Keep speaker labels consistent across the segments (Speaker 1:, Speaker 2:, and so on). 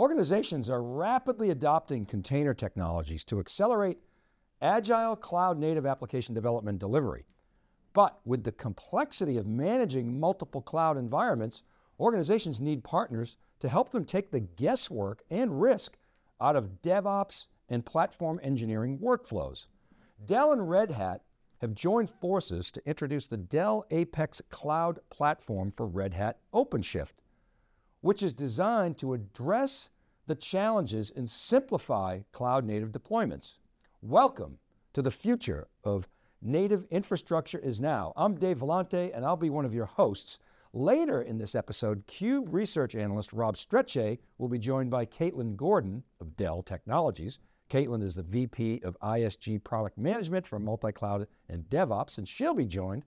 Speaker 1: Organizations are rapidly adopting container technologies to accelerate agile cloud native application development delivery. But with the complexity of managing multiple cloud environments, organizations need partners to help them take the guesswork and risk out of DevOps and platform engineering workflows. Dell and Red Hat have joined forces to introduce the Dell Apex Cloud Platform for Red Hat OpenShift, which is designed to address the challenges and simplify cloud native deployments. Welcome to the future of native infrastructure is now. I'm Dave Vellante and I'll be one of your hosts. Later in this episode, Cube research analyst Rob Strechay will be joined by Caitlin Gordon of Dell Technologies. Caitlin is the VP of ISG Product Management for Multi-Cloud and DevOps, and she'll be joined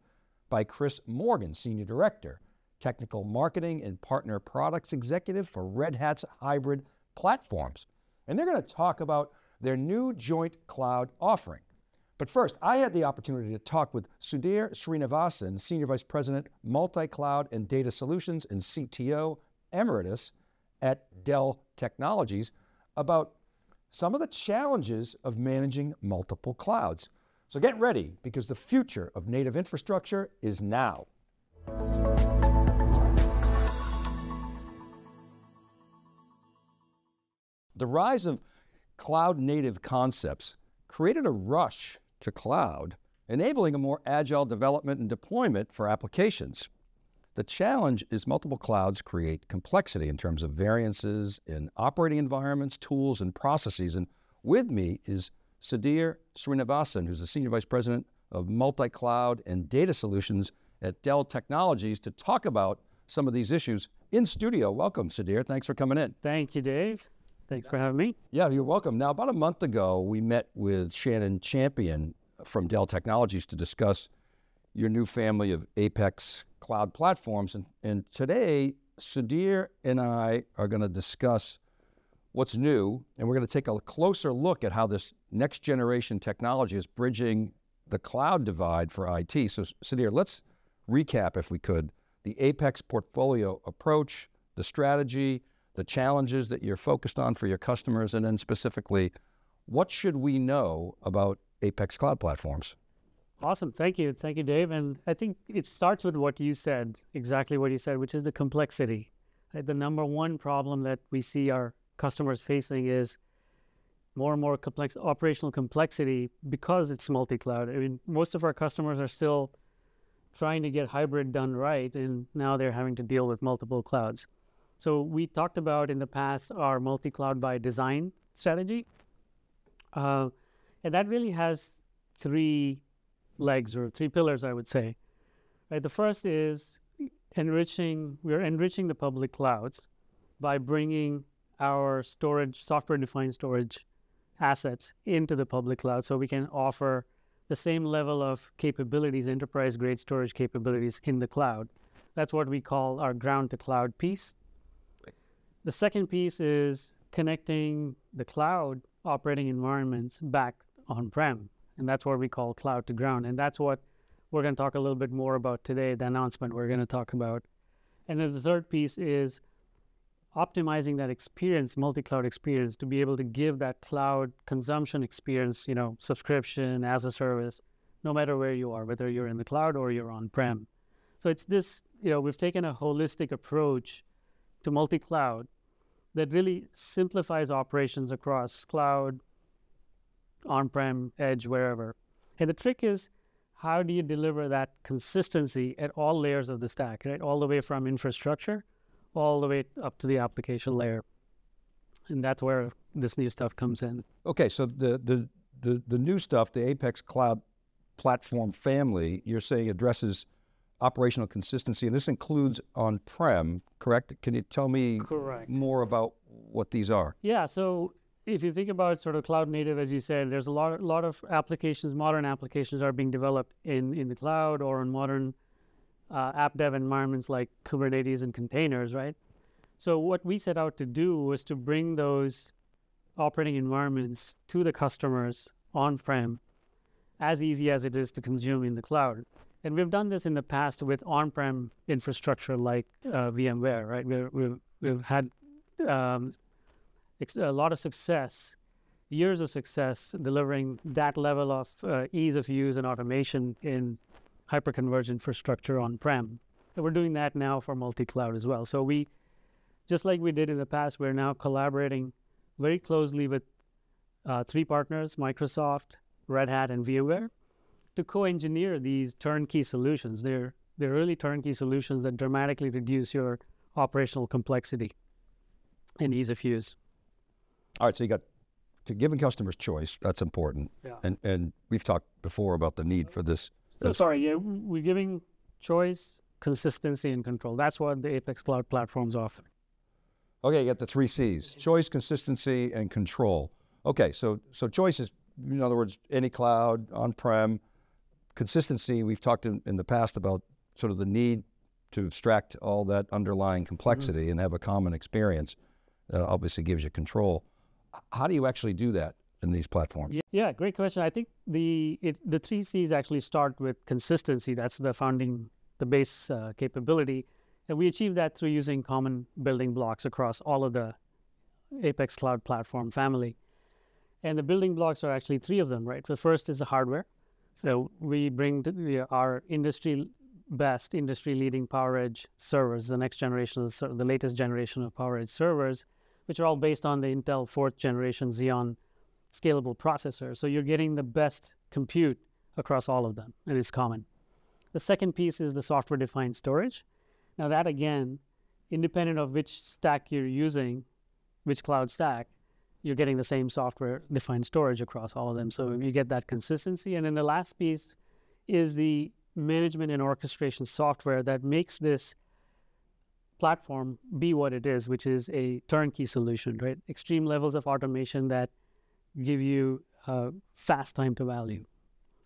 Speaker 1: by Chris Morgan, Senior Director, Technical Marketing and Partner Products Executive for Red Hat's hybrid platforms. And they're going to talk about their new joint cloud offering. But first, I had the opportunity to talk with Sudhir Srinivasan, Senior Vice President, Multi-Cloud and Data Solutions and CTO Emeritus at Dell Technologies about some of the challenges of managing multiple clouds. So get ready because the future of native infrastructure is now. The rise of cloud native concepts created a rush to cloud, enabling a more agile development and deployment for applications. The challenge is multiple clouds create complexity in terms of variances in operating environments, tools, and processes. And with me is Sudhir Srinivasan, who's the Senior Vice President of Multi-Cloud and Data Solutions at Dell Technologies to talk about some of these issues in studio. Welcome, Sudhir. Thanks for coming in.
Speaker 2: Thank you, Dave. Thanks for having me.
Speaker 1: Yeah, you're welcome. Now, about a month ago, we met with Shannon Champion from Dell Technologies to discuss your new family of Apex cloud platforms. And, and today, Sudhir and I are going to discuss what's new, and we're going to take a closer look at how this next generation technology is bridging the cloud divide for IT. So, Sudhir, let's recap, if we could, the Apex portfolio approach, the strategy, the challenges that you're focused on for your customers, and then specifically, what should we know about Apex Cloud Platforms?
Speaker 2: Awesome. Thank you. Thank you, Dave. And I think it starts with what you said, exactly what you said, which is the complexity. The number one problem that we see our customers facing is more and more complex operational complexity because it's multi-cloud. I mean, most of our customers are still trying to get hybrid done right, and now they're having to deal with multiple clouds. So we talked about in the past our multi-cloud by design strategy. Uh, and that really has three legs or three pillars, I would say. Right, the first is enriching, we're enriching the public clouds by bringing our storage, software-defined storage assets into the public cloud so we can offer the same level of capabilities, enterprise-grade storage capabilities in the cloud. That's what we call our ground to cloud piece. The second piece is connecting the cloud operating environments back on-prem, and that's what we call cloud to ground. And that's what we're going to talk a little bit more about today, the announcement we're going to talk about. And then the third piece is optimizing that experience, multi-cloud experience, to be able to give that cloud consumption experience, you know, subscription as a service, no matter where you are, whether you're in the cloud or you're on-prem. So it's this, you know, we've taken a holistic approach to multi-cloud that really simplifies operations across cloud, on-prem, edge, wherever. And the trick is, how do you deliver that consistency at all layers of the stack, right? All the way from infrastructure, all the way up to the application layer. And that's where this new stuff comes in.
Speaker 1: Okay, so the, the, the, the new stuff, the Apex Cloud Platform family, you're saying addresses operational consistency, and this includes on-prem, correct? Can you tell me
Speaker 2: correct.
Speaker 1: more about what these are?
Speaker 2: Yeah, so if you think about sort of cloud native, as you said, there's a lot, lot of applications, modern applications are being developed in, in the cloud or in modern uh, app dev environments like Kubernetes and containers, right? So what we set out to do was to bring those operating environments to the customers on-prem as easy as it is to consume in the cloud. And we've done this in the past with on-prem infrastructure like uh, VMware, right? we have we've had um, a lot of success, years of success delivering that level of uh, ease of use and automation in hyperconverged infrastructure on-prem. And we're doing that now for multi-cloud as well. So we, just like we did in the past, we're now collaborating very closely with uh, three partners, Microsoft, Red Hat, and VMware, to co-engineer these turnkey solutions. They're, they're really turnkey solutions that dramatically reduce your operational complexity and ease of use.
Speaker 1: All right, so you got to giving customers choice. That's important.
Speaker 2: Yeah.
Speaker 1: And and we've talked before about the need for this.
Speaker 2: So
Speaker 1: this-
Speaker 2: sorry, yeah, we're giving choice, consistency, and control. That's what the Apex Cloud platforms offer.
Speaker 1: Okay, you got the three C's: choice, consistency, and control. Okay, so so choice is, in other words, any cloud, on-prem. Consistency, we've talked in, in the past about sort of the need to abstract all that underlying complexity and have a common experience. Uh, obviously, gives you control. How do you actually do that in these platforms?
Speaker 2: Yeah, yeah, great question. I think the it, the three C's actually start with consistency. That's the founding, the base uh, capability, and we achieve that through using common building blocks across all of the Apex Cloud platform family. And the building blocks are actually three of them, right? The first is the hardware. So we bring the, our industry best, industry leading PowerEdge servers, the next generation, of, the latest generation of PowerEdge servers, which are all based on the Intel fourth generation Xeon scalable processor. So you're getting the best compute across all of them, and it's common. The second piece is the software defined storage. Now, that again, independent of which stack you're using, which cloud stack, you're getting the same software defined storage across all of them. So you get that consistency. And then the last piece is the management and orchestration software that makes this platform be what it is, which is a turnkey solution, right? Extreme levels of automation that give you uh, fast time to value.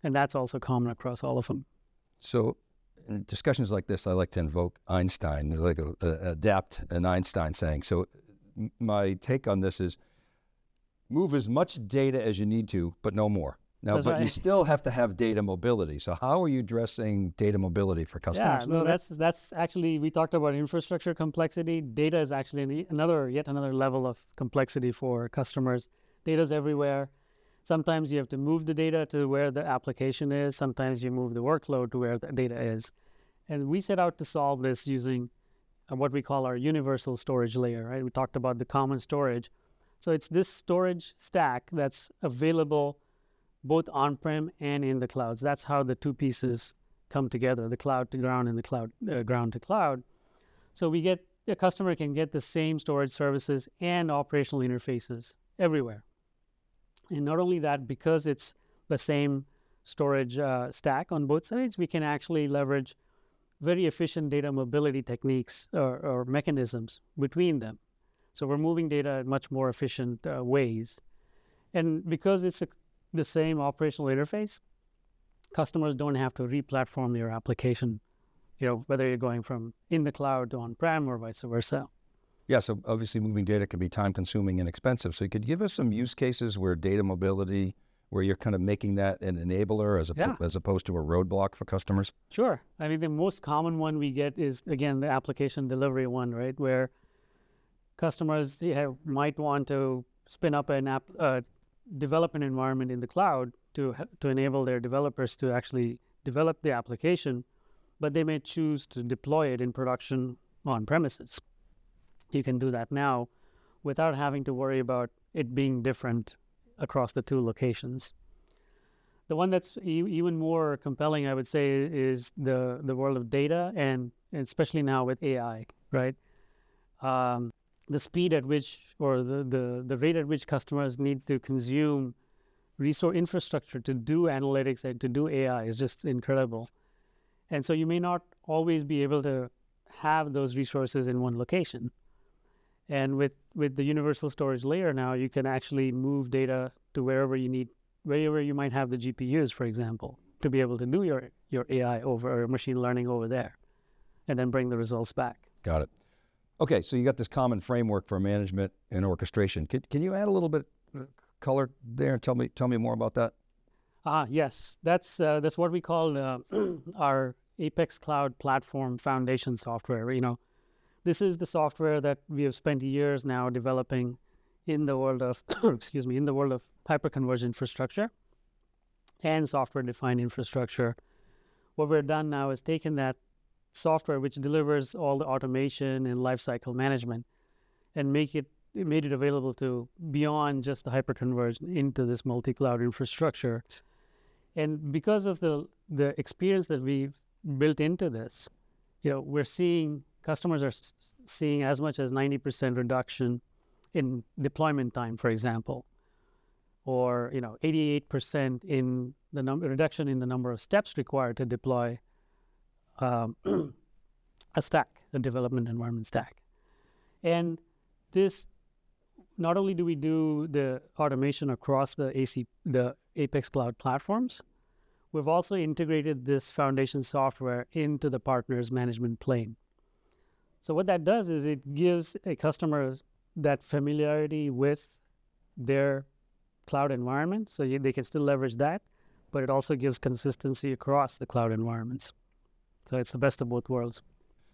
Speaker 2: And that's also common across all of them.
Speaker 1: So, in discussions like this, I like to invoke Einstein, like a, a- adapt an Einstein saying. So, my take on this is move as much data as you need to, but no more. Now,
Speaker 2: That's
Speaker 1: but you still have to have data mobility. So, how are you addressing data mobility for customers?
Speaker 2: Yeah, no, that's that's actually we talked about infrastructure complexity. Data is actually another yet another level of complexity for customers. Data's everywhere. Sometimes you have to move the data to where the application is. Sometimes you move the workload to where the data is. And we set out to solve this using uh, what we call our universal storage layer. Right? We talked about the common storage. So it's this storage stack that's available both on-prem and in the clouds. That's how the two pieces come together: the cloud to ground and the cloud uh, ground to cloud. So we get a customer can get the same storage services and operational interfaces everywhere. And not only that, because it's the same storage uh, stack on both sides, we can actually leverage very efficient data mobility techniques or, or mechanisms between them. So we're moving data in much more efficient uh, ways. And because it's the, the same operational interface, customers don't have to re-platform their application, you know, whether you're going from in the cloud to on-prem or vice versa.
Speaker 1: Yeah, so obviously moving data can be time consuming and expensive. So, you could give us some use cases where data mobility, where you're kind of making that an enabler as, oppo-
Speaker 2: Yeah.
Speaker 1: as opposed to a roadblock for customers?
Speaker 2: Sure. I mean, the most common one we get is, again, the application delivery one, right? Where customers might want to spin up an app, uh, develop an environment in the cloud to, to enable their developers to actually develop the application, but they may choose to deploy it in production on premises. You can do that now without having to worry about it being different across the two locations. The one that's e- even more compelling, I would say, is the the world of data, and especially now with AI, right? Um, the speed at which, or the, the the rate at which customers need to consume resource infrastructure to do analytics and to do AI is just incredible. And so you may not always be able to have those resources in one location. And with, with the universal storage layer now, you can actually move data to wherever you need, wherever you might have the GPUs, for example, to be able to do your, your AI over or machine learning over there, and then bring the results back.
Speaker 1: Got it. Okay, so you got this common framework for management and orchestration. Can, can you add a little bit uh, color there and tell me tell me more about that?
Speaker 2: Ah, yes, that's uh, that's what we call uh, our Apex Cloud Platform Foundation software. You know, this is the software that we have spent years now developing in the world of excuse me in the world of hyperconverged infrastructure and software defined infrastructure. What we've done now is taken that software which delivers all the automation and lifecycle management and make it made it available to beyond just the hyperconverged into this multi-cloud infrastructure. And because of the the experience that we've built into this, you know, we're seeing customers are seeing as much as 90% reduction in deployment time, for example, or you know, 88% in the number reduction in the number of steps required to deploy um, a stack, a development environment stack. And this, not only do we do the automation across the AC, the Apex Cloud platforms, we've also integrated this foundation software into the partner's management plane. So what that does is it gives a customer that familiarity with their cloud environment, so they can still leverage that, but it also gives consistency across the cloud environments. So it's the best of both worlds.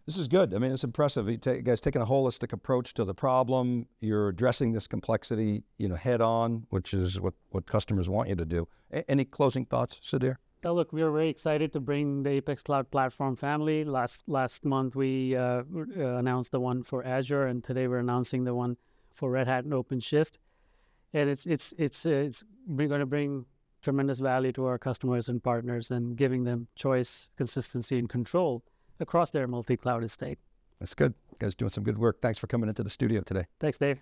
Speaker 1: This is good. I mean, it's impressive. You, you, guys taking a holistic approach to the problem. You're addressing this complexity, you know, head on, which is what, what customers want you to do. A any closing thoughts, Sudhir?
Speaker 2: Well, look, we are very excited to bring the Apex Cloud Platform family. Last last month, we uh, uh, announced the one for Azure, and today we're announcing the one for Red Hat and OpenShift. And it's it's it's uh, it's going to bring tremendous value to our customers and partners and giving them choice, consistency, and control across their multi-cloud estate.
Speaker 1: That's good. You guys doing some good work. Thanks for coming into the studio today.
Speaker 2: Thanks, Dave.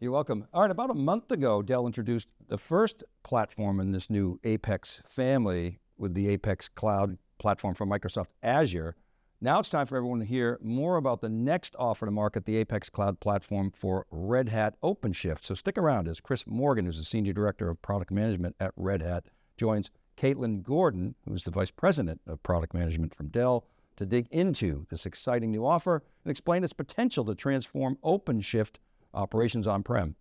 Speaker 1: You're welcome. All right, about a month ago, Dell introduced the first platform in this new Apex family with the Apex Cloud platform from Microsoft Azure. Now it's time for everyone to hear more about the next offer to market, the Apex Cloud platform for Red Hat OpenShift. So stick around as Chris Morgan, who's the Senior Director of Product Management at Red Hat, joins Caitlin Gordon, who's the Vice President of Product Management from Dell, to dig into this exciting new offer and explain its potential to transform OpenShift operations on-prem.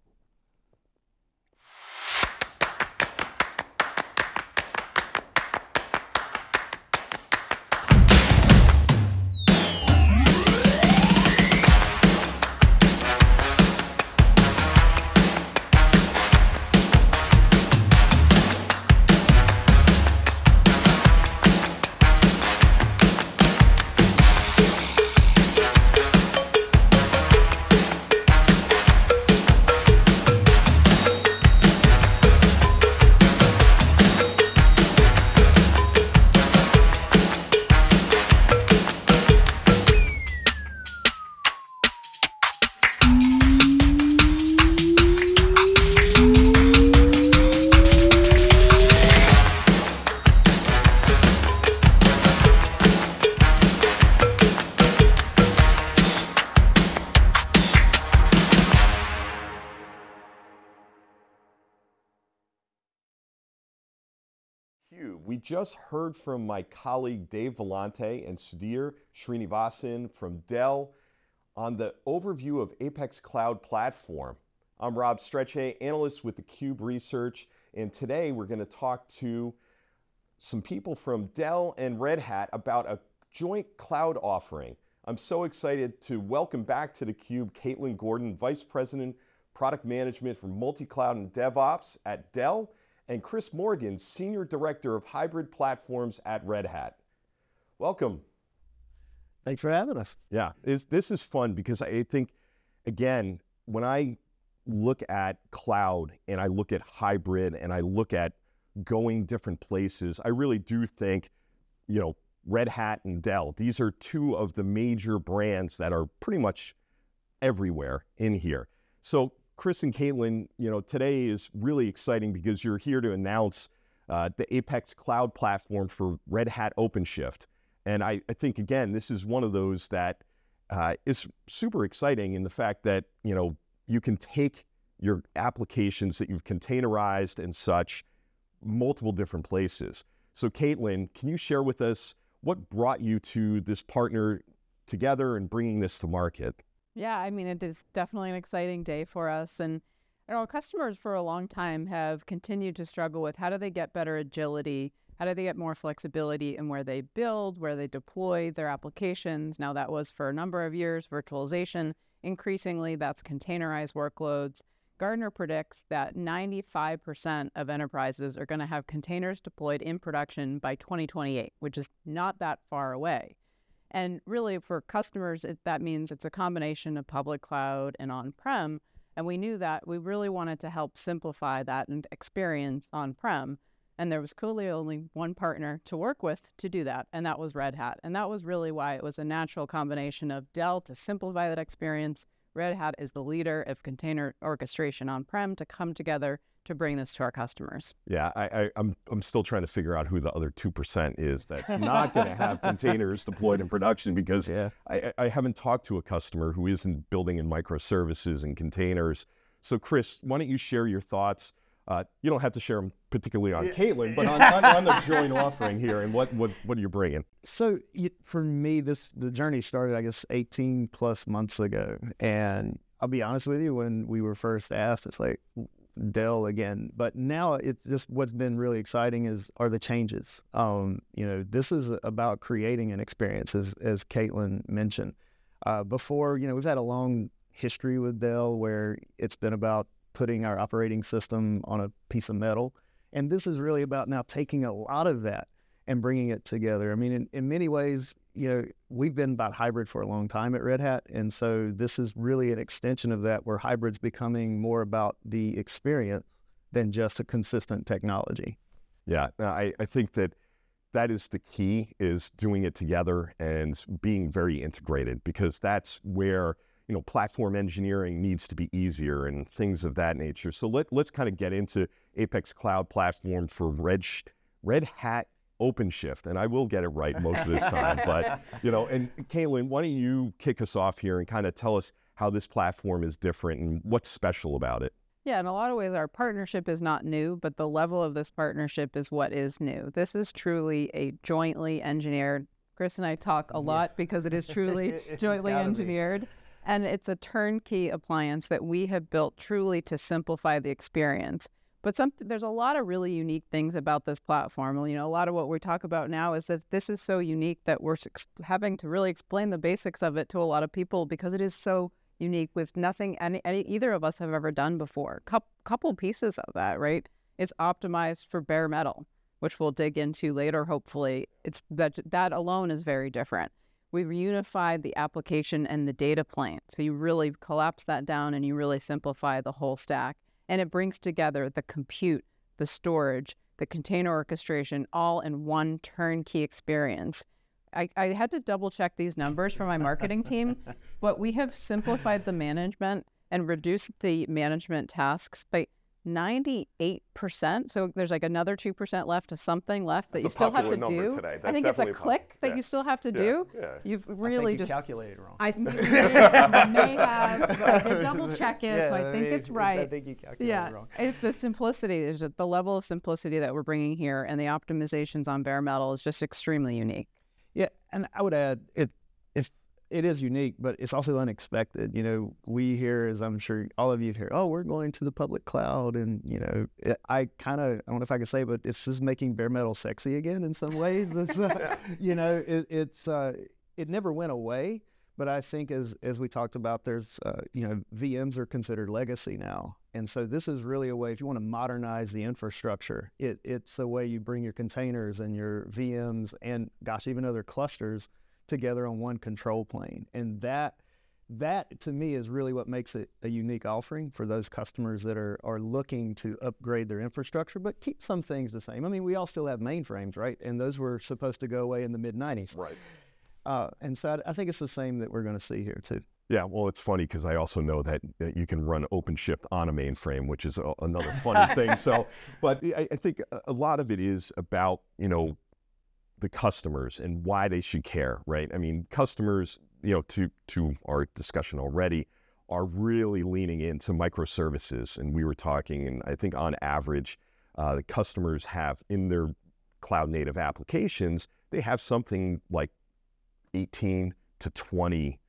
Speaker 3: Just heard from my colleague Dave Vellante and Sudhir Srinivasan from Dell on the overview of Apex Cloud Platform. I'm Rob Strechay, analyst with theCUBE Research, and today we're going to talk to some people from Dell and Red Hat about a joint cloud offering. I'm so excited to welcome back to theCUBE Caitlin Gordon, Vice President, Product Management for Multi-Cloud and DevOps at Dell, and Chris Morgan, Senior Director of Hybrid Platforms at Red Hat. Welcome.
Speaker 4: Thanks for having us.
Speaker 3: Yeah, this is fun because I think, again, when I look at cloud and I look at hybrid and I look at going different places, I really do think, you know, Red Hat and Dell, these are two of the major brands that are pretty much everywhere in here. So Chris and Caitlin, you know, today is really exciting because you're here to announce uh, the Apex Cloud platform for Red Hat OpenShift. And I, I think, again, this is one of those that uh, is super exciting in the fact that, you know, you can take your applications that you've containerized and such multiple different places. So Caitlin, can you share with us what brought you to this partner together and bringing this to market?
Speaker 5: Yeah, I mean, it is definitely an exciting day for us. And you know, customers for a long time have continued to struggle with how do they get better agility? How do they get more flexibility in where they build, where they deploy their applications? Now, that was for a number of years virtualization. Increasingly, that's containerized workloads. Gartner predicts that 95% of enterprises are going to have containers deployed in production by 2028, which is not that far away. And really, for customers, it, that means it's a combination of public cloud and on prem. And we knew that we really wanted to help simplify that and experience on prem. And there was clearly only one partner to work with to do that, and that was Red Hat. And that was really why it was a natural combination of Dell to simplify that experience. Red Hat is the leader of container orchestration on prem to come together to bring this to our customers.
Speaker 3: Yeah, I, I, I'm I'm still trying to figure out who the other two percent is that's not going to have containers deployed in production because
Speaker 4: Yeah.
Speaker 3: I, I haven't talked to a customer who isn't building in microservices and containers. So, Chris, why don't you share your thoughts? Uh, you don't have to share them particularly on Caitlin, but on, on, on the joint offering here and what what what are you bringing?
Speaker 4: So y- for me, this the journey started, I guess, 18 plus months ago. And I'll be honest with you, when we were first asked, it's like Dell again. But now it's just what's been really exciting is are the changes. Um, you know, this is about creating an experience, as as Caitlin mentioned. Uh, before, you know, we've had a long history with Dell where it's been about putting our operating system on a piece of metal. And this is really about now taking a lot of that and bringing it together. I mean, in, in many ways, you know, we've been about hybrid for a long time at Red Hat. And so this is really an extension of that where hybrid's becoming more about the experience than just a consistent technology.
Speaker 3: Yeah, I, I think that that is the key is doing it together and being very integrated because that's where you know platform engineering needs to be easier and things of that nature. So let, let's kind of get into Apex Cloud Platform for Red, Red Hat OpenShift, and I will get it right most of this time. but you know, and Caitlin, why don't you kick us off here and kind of tell us how this platform is different and what's special about it?
Speaker 5: Yeah, in a lot of ways, our partnership is not new, but the level of this partnership is what is new. This is truly a jointly engineered. Chris and I talk a lot because it is truly
Speaker 4: It's
Speaker 5: jointly
Speaker 4: gotta be.
Speaker 5: engineered. And it's a turnkey appliance that we have built truly to simplify the experience. But some, there's a lot of really unique things about this platform. You know, a lot of what we talk about now is that this is so unique that we're having to really explain the basics of it to a lot of people because it is so unique with nothing any, any either of us have ever done before. Coup couple pieces of that, right? It's optimized for bare metal, which we'll dig into later. Hopefully, it's that that alone is very different. We've unified the application and the data plane, so you really collapse that down and you really simplify the whole stack, and it brings together the compute, the storage, the container orchestration, all in one turnkey experience. I, I had to double check these numbers for my marketing team, but we have simplified the management and reduced the management tasks by 98%. So there's like another 2% left of something left that
Speaker 6: That's
Speaker 5: you still have to do.
Speaker 6: today.
Speaker 5: I think it's
Speaker 6: a pop-
Speaker 5: click that
Speaker 6: yeah.
Speaker 5: you still have to
Speaker 6: Yeah,
Speaker 5: do.
Speaker 6: yeah.
Speaker 5: You've
Speaker 4: I
Speaker 5: really
Speaker 4: think you
Speaker 5: just
Speaker 4: calculated wrong.
Speaker 5: I think you may, may have. I did double check it, so I think
Speaker 4: mean,
Speaker 5: it's right.
Speaker 4: I think you calculated
Speaker 5: Yeah,
Speaker 4: wrong.
Speaker 5: it, the simplicity is just the level of simplicity that we're bringing here, and the optimizations on bare metal is just extremely unique.
Speaker 4: Yeah, and I would add it. If it is unique, but it's also unexpected. You know, we hear, as I'm sure all of you hear, oh, we're going to the public cloud, and you know, it, I kind of, I don't know if I can say, but it's just making bare metal sexy again in some ways. It's, uh, you know, it, it's uh, it never went away, but I think as as we talked about, there's, uh, you know, VMs are considered legacy now, and so this is really a way if you want to modernize the infrastructure. It it's a way you bring your containers and your VMs and gosh, even other clusters together on one control plane. And that that to me is really what makes it a unique offering for those customers that are are looking to upgrade their infrastructure, but keep some things the same. I mean, we all still have mainframes, right? And those were supposed to go away in the mid '90s.
Speaker 6: Right.
Speaker 4: Uh, and so I, I think it's the same that we're going to see here too.
Speaker 3: Yeah, well, it's funny because I also know that, that you can run OpenShift on a mainframe, which is a, another funny thing. So, but I, I think a- a lot of it is about you know the customers and why they should care, right? I mean, customers, you know, to to our discussion already, are really leaning into microservices, and we were talking, and I think on average, uh, the customers have in their cloud native applications, they have something like 18 to 20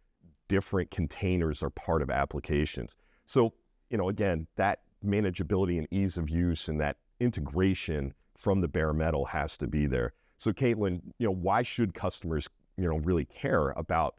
Speaker 3: different containers are part of applications. So, you know, again, that manageability and ease of use and that integration from the bare metal has to be there. So, Caitlin, you know, why should customers, you know, really care about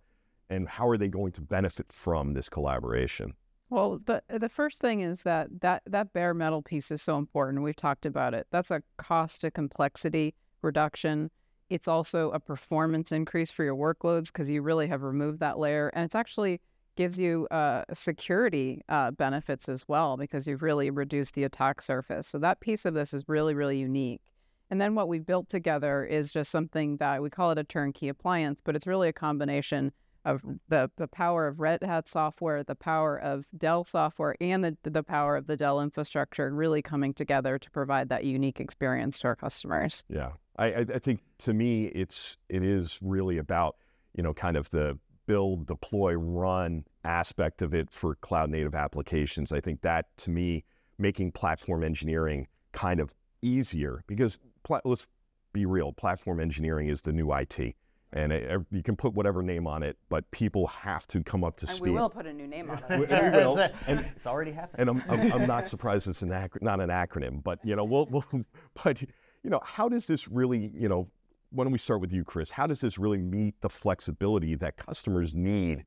Speaker 3: and how are they going to benefit from this collaboration?
Speaker 5: Well, the the first thing is that that that bare metal piece is so important. We've talked about it. That's a cost to complexity reduction. It's also a performance increase for your workloads because you really have removed that layer, and it's actually gives you uh, security uh, benefits as well because you've really reduced the attack surface. So that piece of this is really really unique. And then what we built together is just something that we call it a turnkey appliance, but it's really a combination of the the power of Red Hat software, the power of Dell software, and the the power of the Dell infrastructure really coming together to provide that unique experience to our customers.
Speaker 3: Yeah, I, I think to me it's it is really about you know kind of the build, deploy, run aspect of it for cloud native applications. I think that to me making platform engineering kind of easier because let's be real, platform engineering is the new IT and it, you can put whatever name on it, but people have to come up to
Speaker 5: and
Speaker 3: speed.
Speaker 5: we will put a new name on
Speaker 3: We-
Speaker 5: it.
Speaker 3: we will. And,
Speaker 6: It's already happened.
Speaker 3: and I'm, I'm, I'm not surprised it's an acro- not an acronym, but you know, we'll, we'll, but you know, how does this really, you know, why don't we start with you, Chris? How does this really meet the flexibility that customers need?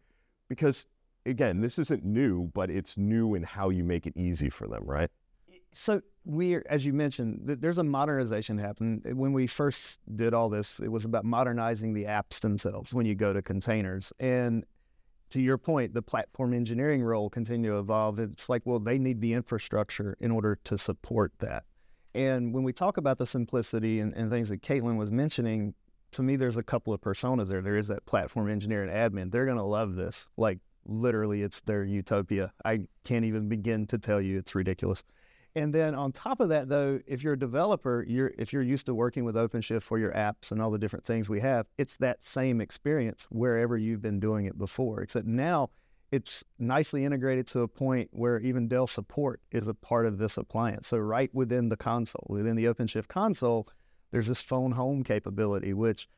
Speaker 3: Because again, this isn't new, but it's new in how you make it easy for them, right?
Speaker 4: So we're, as you mentioned, th- there's a modernization happening. Eh, when we first did all this, it was about modernizing the apps themselves when you go to containers. And to your point, the platform engineering role continue to evolve. It's like, well, they need the infrastructure in order to support that. And when we talk about the simplicity and, and things that Caitlin was mentioning, to me, there's a couple of personas there. There is that platform engineer and admin. They're going to love this. Like, literally, it's their utopia. I can't even begin to tell you. It's ridiculous. And then on top of that, though, if you're a developer, you're if you're used to working with OpenShift for your apps and all the different things we have, it's that same experience wherever you've been doing it before. Except now it's nicely integrated to a point where even Dell support is a part of this appliance. So right within the console, within the OpenShift console, there's this phone home capability, which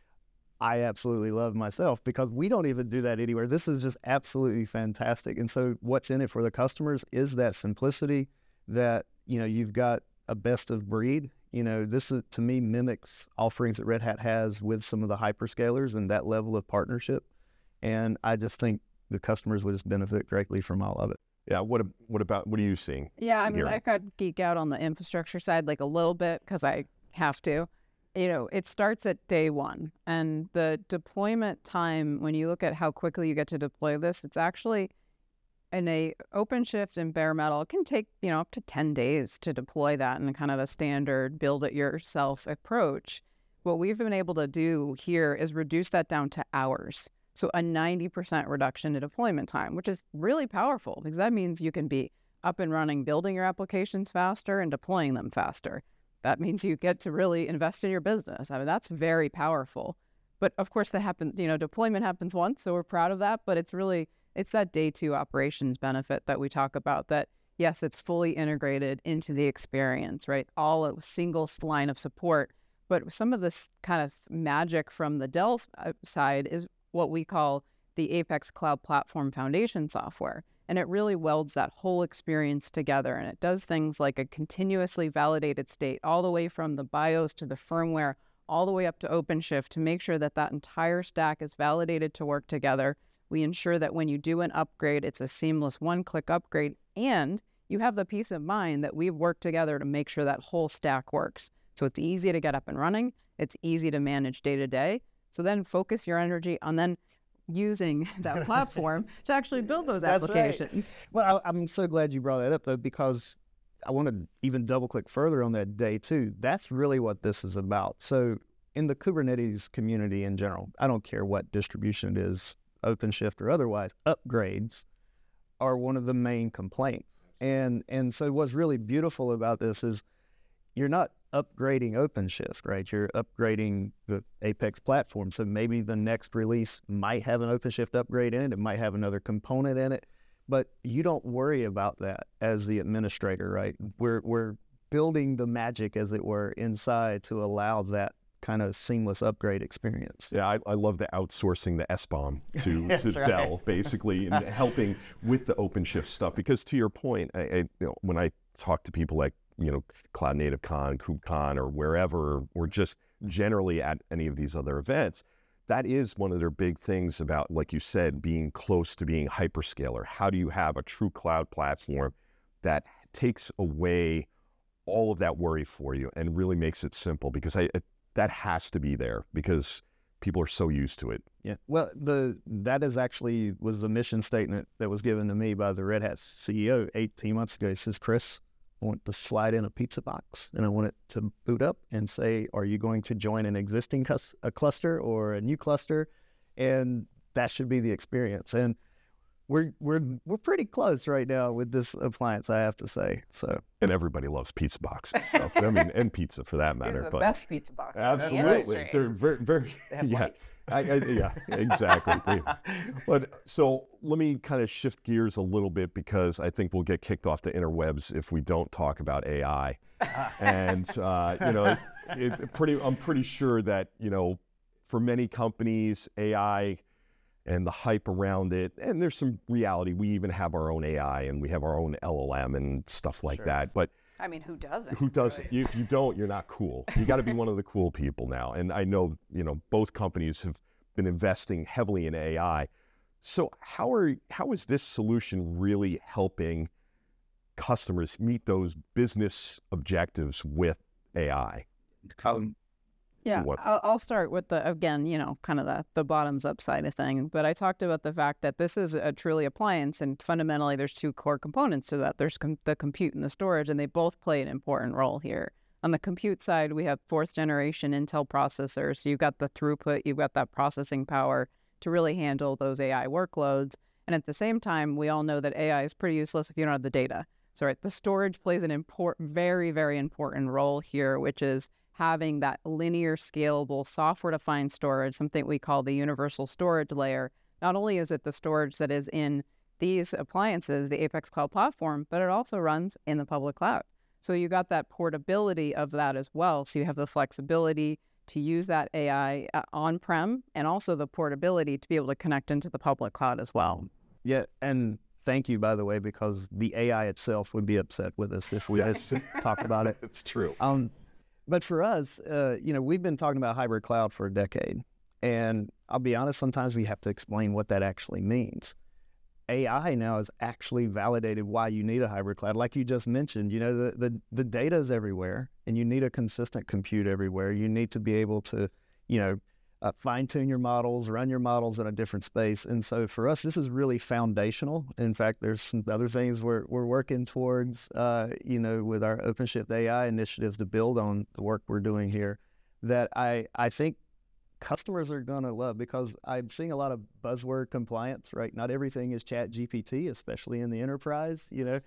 Speaker 4: I absolutely love myself because we don't even do that anywhere. This is just absolutely fantastic. And so what's in it for the customers is that simplicity that, you know, you've got a best of breed. You know, this is, to me mimics offerings that Red Hat has with some of the hyperscalers and that level of partnership. And I just think the customers would just benefit greatly from all of it.
Speaker 3: Yeah. What What about what are you seeing?
Speaker 5: Yeah, I mean,
Speaker 3: Here.
Speaker 5: I could geek out on the infrastructure side like a little bit because I have to. You know, it starts at day one, and the deployment time. When you look at how quickly you get to deploy this, it's actually in a OpenShift and bare metal. It can take you know up to ten days to deploy that in kind of a standard build it yourself approach. What we've been able to do here is reduce that down to hours. So a 90% reduction in deployment time, which is really powerful because that means you can be up and running, building your applications faster and deploying them faster. That means you get to really invest in your business. I mean, that's very powerful. But of course, that happens, you know, deployment happens once, so we're proud of that. But it's really, it's that day two operations benefit that we talk about that, yes, it's fully integrated into the experience, right? All a single line of support. But some of this kind of magic from the Dell uh, side is what we call the Apex Cloud Platform Foundation software. And it really welds that whole experience together. And it does things like a continuously validated state, all the way from the BIOS to the firmware, all the way up to OpenShift to make sure that that entire stack is validated to work together. We ensure that when you do an upgrade, it's a seamless one click upgrade. And you have the peace of mind that we've worked together to make sure that whole stack works. So it's easy to get up and running, it's easy to manage day to day. So then focus your energy on then using that platform to actually build those
Speaker 6: That's right.
Speaker 5: applications.
Speaker 4: Well, I, I'm so glad you brought that up though, because I want to even double click further on that day too. That's really what this is about. So, in the Kubernetes community in general, I don't care what distribution it is, OpenShift or otherwise, upgrades are one of the main complaints. And and so what's really beautiful about this is you're not upgrading OpenShift, right? You're upgrading the Apex platform. So maybe the next release might have an OpenShift upgrade in it. It might have another component in it, but you don't worry about that as the administrator, right? We're we're building the magic, as it were, inside to allow that kind of seamless upgrade experience.
Speaker 3: Yeah, I, I love the outsourcing the SBOM to, to
Speaker 6: right.
Speaker 3: Dell, basically, and helping with the OpenShift stuff. Because to your point, I, I, you know, when I talk to people like you know Cloud Native Con, KubeCon, or wherever, or just generally at any of these other events, that is one of their big things about, like you said, being close to being hyperscaler. How do you have a true cloud platform that takes away all of that worry for you and really makes it simple? Because I, that has to be there because people are so used to it.
Speaker 4: Yeah. Well, the that is actually was the mission statement that was given to me by the Red Hat CEO 18 months ago. He says, Chris, I want to slide in a pizza box and I want it to boot up and say, are you going to join an existing cus- a cluster or a new cluster? And that should be the experience. And we're we're we're pretty close right now with this appliance, I have to say. So
Speaker 3: And everybody loves pizza boxes. So, I mean, and pizza for that
Speaker 5: These
Speaker 3: matter.
Speaker 5: are the
Speaker 3: but
Speaker 5: best pizza boxes in the
Speaker 3: absolutely, they're very, very.
Speaker 6: They have
Speaker 3: yeah. I, I, yeah, exactly. But so let me kind of shift gears a little bit because I think we'll get kicked off the interwebs if we don't talk about AI. and uh, you know, it, it pretty. I'm pretty sure that you know, for many companies, AI and the hype around it, and there's some reality. We even have our own AI and we have our own LLM and stuff like that. But
Speaker 5: I mean, who doesn't?
Speaker 3: who doesn't? You, if you don't, you're not cool. You got to be one of the cool people now. And I know, you know, both companies have been investing heavily in AI. So how are how is this solution really helping customers meet those business objectives with AI?
Speaker 4: um,
Speaker 5: Yeah,
Speaker 3: What's-
Speaker 5: I'll, I'll start with the again, you know, kind of the the bottoms up side of thing. But I talked about the fact that this is a truly appliance, and fundamentally, there's two core components to that. There's com- the compute and the storage, and they both play an important role here. On the compute side, we have fourth generation Intel processors. So you've got the throughput, you've got that processing power to really handle those AI workloads. And at the same time, we all know that AI is pretty useless if you don't have the data. So right, the storage plays an important, very, very important role here, which is having that linear, scalable, software-defined storage, something we call the universal storage layer. Not only is it the storage that is in these appliances, the Apex Cloud platform, but it also runs in the public cloud. So you got that portability of that as well. So you have the flexibility to use that AI uh, on-prem and also the portability to be able to connect into the public cloud as well.
Speaker 4: yeah, and thank you by the way, because the AI itself would be upset with us if we
Speaker 3: Yes.
Speaker 4: didn't talk about it.
Speaker 3: It's true.
Speaker 4: Um, but for us, uh, you know, we've been talking about hybrid cloud for a decade, and I'll be honest, sometimes we have to explain what that actually means. AI now has actually validated why you need a hybrid cloud. Like you just mentioned, you know, the, the, the data is everywhere and you need a consistent compute everywhere. You need to be able to, you know, uh, fine tune your models, run your models in a different space. And so for us, this is really foundational. In fact, there's some other things we're, we're working towards, uh, you know, with our OpenShift AI initiatives to build on the work we're doing here that I, I think customers are going to love because I'm seeing a lot of buzzword compliance, right? Not everything is chat GPT, especially in the enterprise, you know.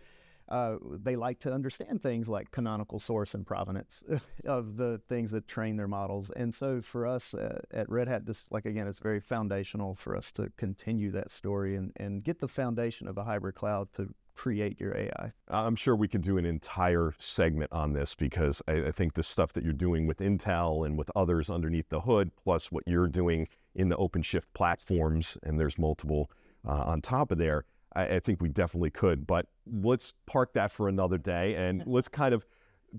Speaker 4: Uh, they like to understand things like canonical source and provenance of the things that train their models. And so for us uh, at Red Hat, this, like again, it's very foundational for us to continue that story and, and get the foundation of a hybrid cloud to create your AI.
Speaker 3: I'm sure we could do an entire segment on this because I, I think the stuff that you're doing with Intel and with others underneath the hood, plus what you're doing in the OpenShift platforms, and there's multiple uh, on top of there, I, I think we definitely could. But let's park that for another day and let's kind of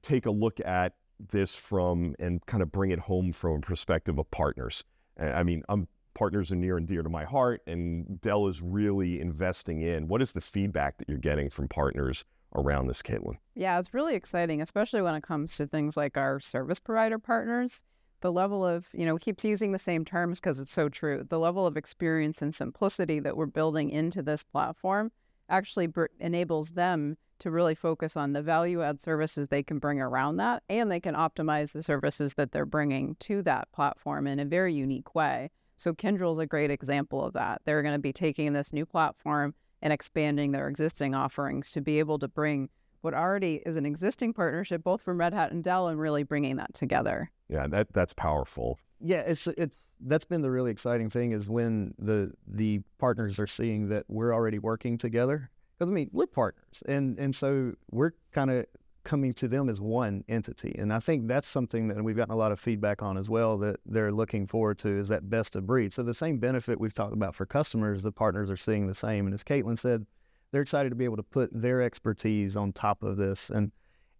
Speaker 3: take a look at this from and kind of bring it home from a perspective of partners. I mean, I'm partners are near and dear to my heart, and Dell is really investing in. What is the feedback that you're getting from partners around this, Caitlin?
Speaker 5: Yeah, it's really exciting, especially when it comes to things like our service provider partners. The level of, you know, keeps using the same terms because it's so true. The level of experience and simplicity that we're building into this platform actually br- enables them to really focus on the value add services they can bring around that, and they can optimize the services that they're bringing to that platform in a very unique way. So Kyndryl is a great example of that. They're going to be taking this new platform and expanding their existing offerings to be able to bring what already is an existing partnership, both from Red Hat and Dell, and really bringing that together.
Speaker 3: Yeah, that that's powerful.
Speaker 4: Yeah, it's it's that's been the really exciting thing is when the the partners are seeing that we're already working together. Because I mean, we're partners, and and so we're kind of coming to them as one entity, and I think that's something that we've gotten a lot of feedback on as well. That they're looking forward to is that best of breed. So the same benefit we've talked about for customers, the partners are seeing the same. And as Caitlin said, they're excited to be able to put their expertise on top of this and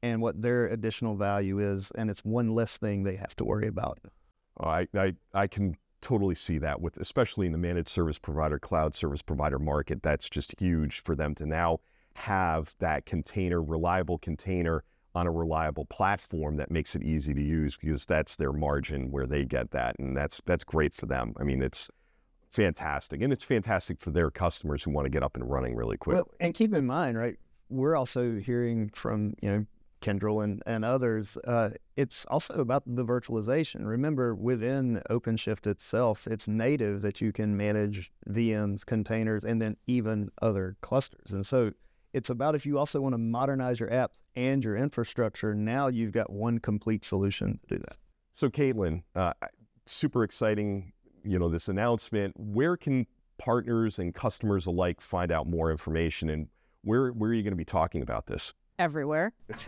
Speaker 4: and what their additional value is, and it's one less thing they have to worry about.
Speaker 3: Oh, I, I I can totally see that with, especially in the managed service provider, cloud service provider market. That's just huge for them to now have that container, reliable container on a reliable platform that makes it easy to use because that's their margin where they get that, and that's that's great for them. I mean, it's fantastic, and it's fantastic for their customers who want to get up and running really quickly.
Speaker 4: Well, and keep in mind, right? We're also hearing from you know Kyndryl and, and others, uh, it's also about the virtualization. Remember, within OpenShift itself, it's native that you can manage VMs, containers, and then even other clusters. And so it's about if you also want to modernize your apps and your infrastructure, now you've got one complete solution to do that.
Speaker 3: So, Caitlin, uh, super exciting, you know, this announcement. Where can partners and customers alike find out more information, and where where are you going to be talking about this?
Speaker 5: everywhere.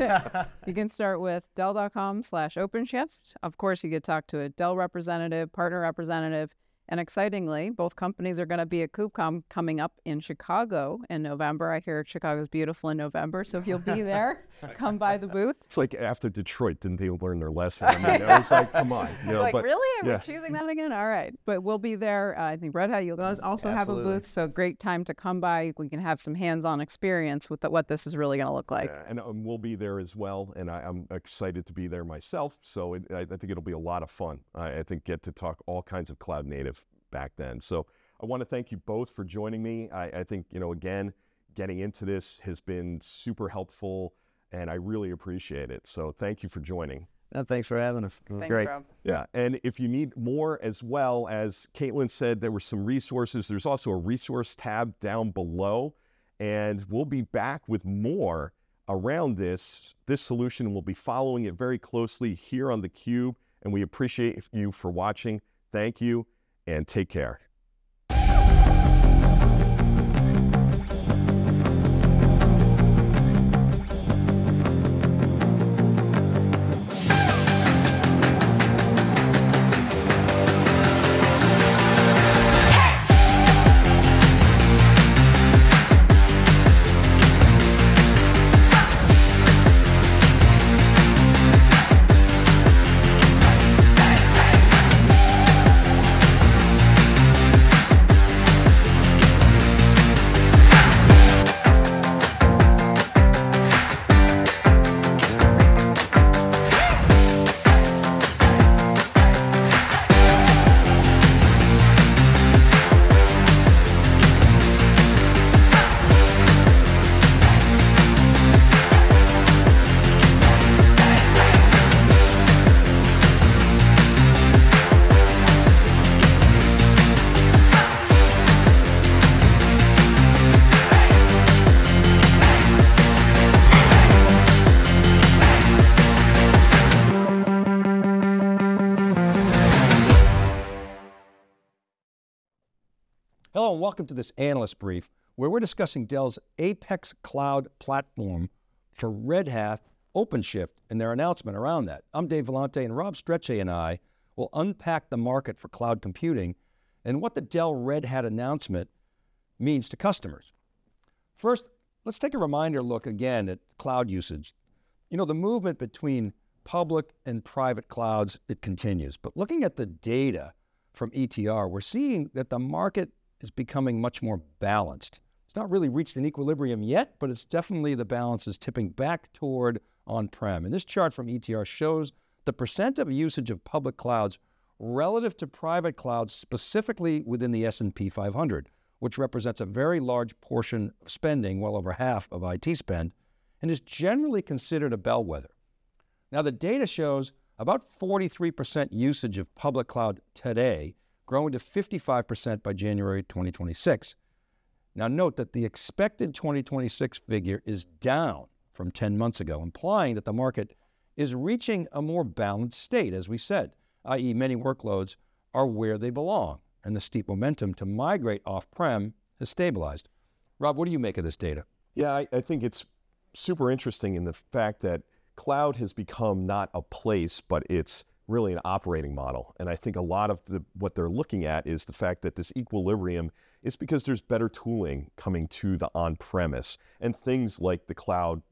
Speaker 5: you can start with Dell.com slash OpenShift. Of course, you could talk to a Dell representative, partner representative, and excitingly, both companies are going to be at KubeCon coming up in Chicago in November. I hear Chicago's beautiful in November, so if you'll be there, come by the booth.
Speaker 3: It's like after Detroit, didn't they learn their lesson? I mean, I was like, come on, you know.
Speaker 5: like
Speaker 3: but,
Speaker 5: really, are
Speaker 3: yeah.
Speaker 5: we choosing that again? All right, but we'll be there. Uh, I think Red Hat you'll also have a booth, so great time to come by. We can have some hands-on experience with the, what this is really going to look like.
Speaker 3: Yeah, and um, we'll be there as well, and I, am excited to be there myself. So it, I, I, think it'll be a lot of fun. I, I think get to talk all kinds of cloud native back then. So I want to thank you both for joining me. I, I think, you know, again, getting into this has been super helpful and I really appreciate it. So thank you for joining.
Speaker 4: No, thanks for having us.
Speaker 5: Thanks,
Speaker 4: great.
Speaker 5: Rob.
Speaker 3: Yeah, and if you need more as well, as Caitlin said, there were some resources. There's also a resource tab down below, and we'll be back with more around this. This solution, we'll be following it very closely here on theCUBE, and we appreciate you for watching. Thank you and take care.
Speaker 1: And welcome to this analyst brief where we're discussing Dell's Apex Cloud platform for Red Hat OpenShift and their announcement around that. I'm Dave Vellante and Rob Strechay and I will unpack the market for cloud computing and what the Dell Red Hat announcement means to customers. First, let's take a reminder look again at cloud usage. You know, the movement between public and private clouds, it continues. But looking at the data from ETR, we're seeing that the market is becoming much more balanced. It's not really reached an equilibrium yet, but it's definitely the balance is tipping back toward on-prem. And this chart from ETR shows the percent of usage of public clouds relative to private clouds, specifically within the S&P 500, which represents a very large portion of spending, well over half of IT spend, and is generally considered a bellwether. Now, the data shows about 43% usage of public cloud today growing to 55% by January 2026. Now, note that the expected 2026 figure is down from 10 months ago, implying that the market is reaching a more balanced state, as we said, i.e., many workloads are where they belong, and the steep momentum to migrate off prem has stabilized. Rob, what do you make of this data?
Speaker 3: Yeah, I, I think it's super interesting in the fact that cloud has become not a place, but it's really an operating model. And I think a lot of the, what they're looking at is the fact that this equilibrium is because there's better tooling coming to the on-premise. And things like the cloud,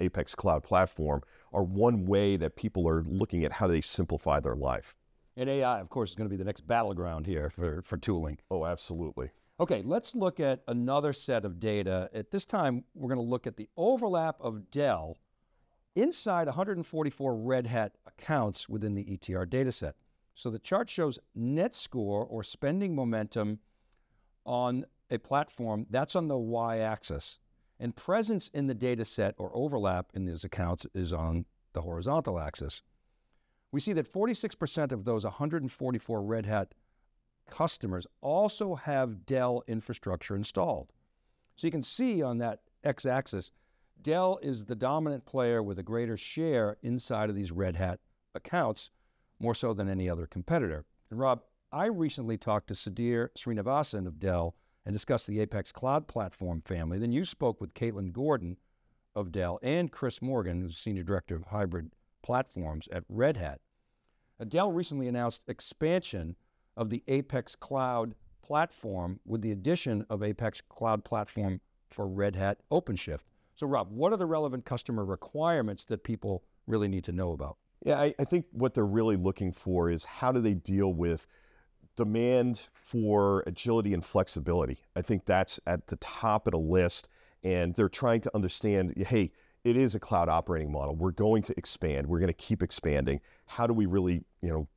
Speaker 3: Apex Cloud platform are one way that people are looking at how they simplify their life.
Speaker 1: And AI, of course, is going to be the next battleground here for, for tooling.
Speaker 3: Oh, absolutely.
Speaker 1: Okay, let's look at another set of data. At this time, we're going to look at the overlap of Dell inside 144 Red Hat accounts within the ETR dataset. So the chart shows net score or spending momentum on a platform, that's on the y-axis. And presence in the data set or overlap in these accounts is on the horizontal axis. We see that 46% of those 144 Red Hat customers also have Dell infrastructure installed. So you can see on that x-axis, Dell is the dominant player with a greater share inside of these Red Hat accounts, more so than any other competitor. And Rob, I recently talked to Sudhir Srinivasan of Dell and discussed the Apex Cloud Platform family. Then you spoke with Caitlin Gordon of Dell and Chris Morgan, who's Senior Director of Hybrid Platforms at Red Hat. Uh, Dell recently announced expansion of the Apex Cloud Platform with the addition of Apex Cloud Platform for Red Hat OpenShift. So, Rob, what are the relevant customer requirements that people really need to know about?
Speaker 3: Yeah, I, I think what they're really looking for is how do they deal with demand for agility and flexibility. I think that's at the top of the list. And they're trying to understand hey, it is a cloud operating model. We're going to expand. We're going to keep expanding. How do we really, you know,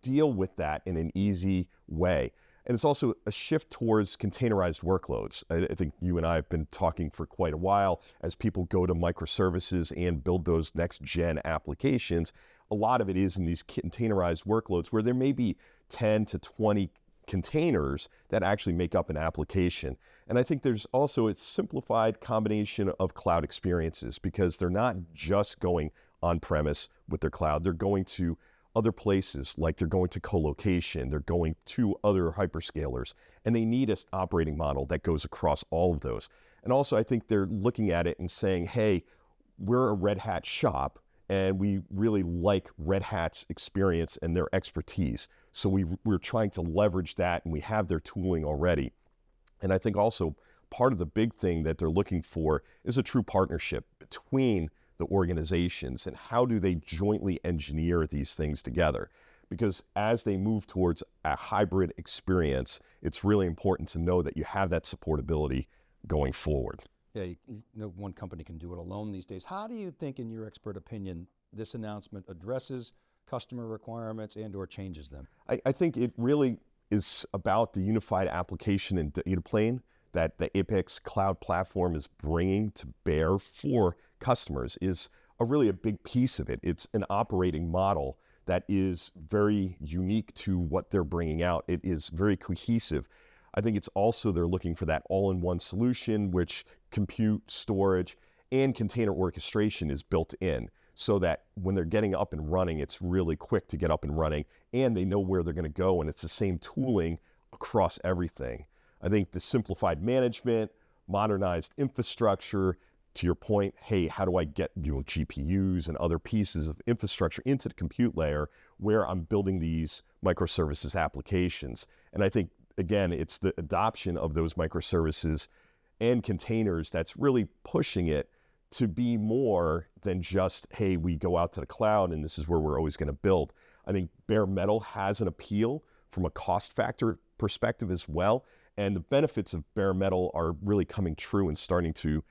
Speaker 3: deal with that in an easy way? And it's also a shift towards containerized workloads. I, think you and I have been talking for quite a while as people go to microservices and build those next gen applications. A lot of it is in these containerized workloads where there may be 10 to 20 containers that actually make up an application. And I think there's also a simplified combination of cloud experiences because they're not just going on premise with their cloud, they're going to other places, like they're going to colocation, they're going to other hyperscalers, and they need an operating model that goes across all of those. And also, I think they're looking at it and saying, hey, we're a Red Hat shop, and we really like Red Hat's experience and their expertise. So we, we're trying to leverage that, and we have their tooling already. And I think also part of the big thing that they're looking for is a true partnership between the organizations and how do they jointly engineer these things together? Because as they move towards a hybrid experience it's really important to know that you have that supportability going forward.
Speaker 1: Yeah you, no one company can do it alone these days. How do you think in your expert opinion this announcement addresses customer requirements and or changes them?
Speaker 3: I, I think it really is about the unified application and data plane that the Apex Cloud Platform is bringing to bear for customers is a really a big piece of it. It's an operating model that is very unique to what they're bringing out. It is very cohesive. I think it's also they're looking for that all-in-one solution, which compute, storage, and container orchestration is built in so that when they're getting up and running, it's really quick to get up and running and they know where they're going to go and it's the same tooling across everything. I think the simplified management, modernized infrastructure, to your point, hey, how do I get you know, GPUs and other pieces of infrastructure into the compute layer where I'm building these microservices applications? And I think, again, it's the adoption of those microservices and containers that's really pushing it to be more than just, hey, we go out to the cloud and this is where we're always going to build. I think bare metal has an appeal from a cost factor perspective as well. And the benefits of bare metal are really coming true and starting to,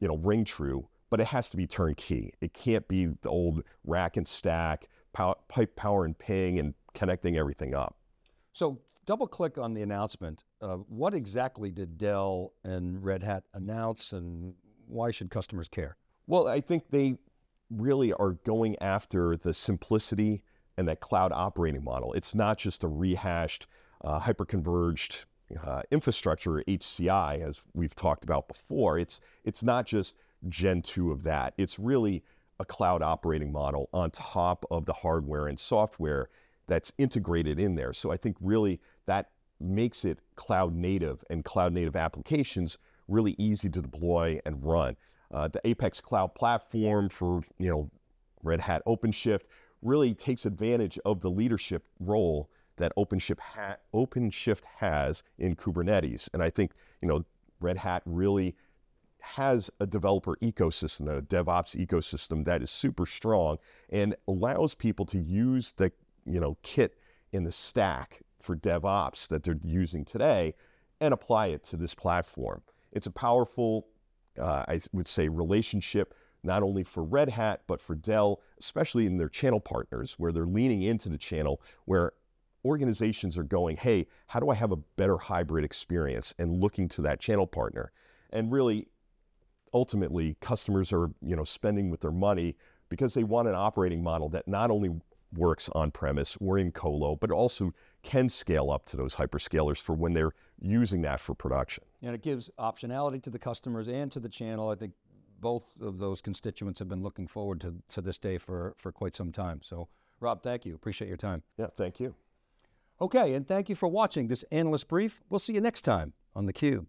Speaker 3: you know, ring true. But it has to be turnkey. It can't be the old rack and stack, pow- pipe power and ping, and connecting everything up.
Speaker 1: So double click on the announcement. Uh, what exactly did Dell and Red Hat announce, and why should customers care?
Speaker 3: Well, I think they really are going after the simplicity and that cloud operating model. It's not just a rehashed, uh, hyper-converged uh, infrastructure, HCI, as we've talked about before, it's, it's not just Gen 2 of that. It's really a cloud operating model on top of the hardware and software that's integrated in there. So I think really that makes it cloud native and cloud native applications really easy to deploy and run. Uh, the Apex Cloud Platform for you know Red Hat OpenShift really takes advantage of the leadership role that OpenShift, ha- OpenShift has in Kubernetes. And I think, you know, Red Hat really has a developer ecosystem, a DevOps ecosystem that is super strong and allows people to use the, you know, kit in the stack for DevOps that they're using today and apply it to this platform. It's a powerful, uh, I would say, relationship not only for Red Hat, but for Dell, especially in their channel partners, where they're leaning into the channel, where organizations are going, hey, how do I have a better hybrid experience? And looking to that channel partner. And really, ultimately, customers are you know spending with their money because they want an operating model that not only works on premise or in colo, but also can scale up to those hyperscalers for when they're using that for production.
Speaker 1: And it gives optionality to the customers and to the channel. I think both of those constituents have been looking forward to, to this day for, for quite some time. So, Rob, thank you. Appreciate your time.
Speaker 3: Yeah, thank you.
Speaker 1: Okay, and thank you for watching this analyst brief. We'll see you next time on theCUBE.